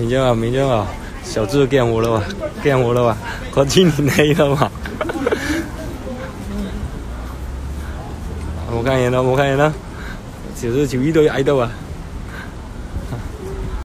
明天啊，明天啊，小智干活了吧？干活了吧？快进你那一了吧？我看见了，我看见了，小智就一堆挨到啊。